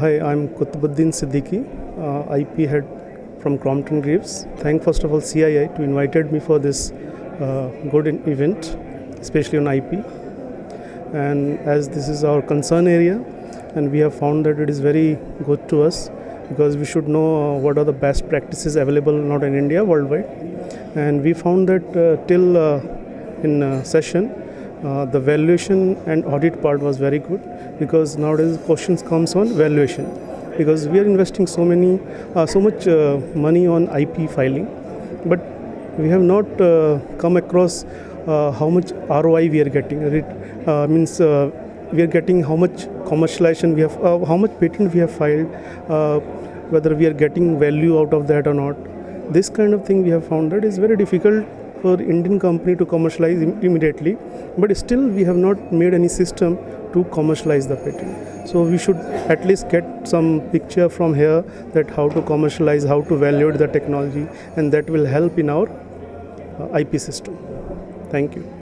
Hi, I'm Kutubuddin Siddiquee, uh, IP head from Crompton Greaves. Thank first of all CII to invited me for this uh, good event, especially on IP. And as this is our concern area, and we have found that it is very good to us because we should know uh, what are the best practices available not in India, worldwide. And we found that uh, till uh, in uh, session, uh, the valuation and audit part was very good because nowadays questions comes on valuation because we are investing so many uh, so much uh, money on IP filing but we have not uh, come across uh, how much ROI we are getting. It means we are getting how much commercialization we have how much patent we have filed whether we are getting value out of that or not. This kind of thing we have found that is very difficult for Indian company to commercialize Im- immediately, but still we have not made any system to commercialize the patent. So we should at least get some picture from here that how to commercialize, how to validate the technology, and that will help in our uh, IP system. Thank you.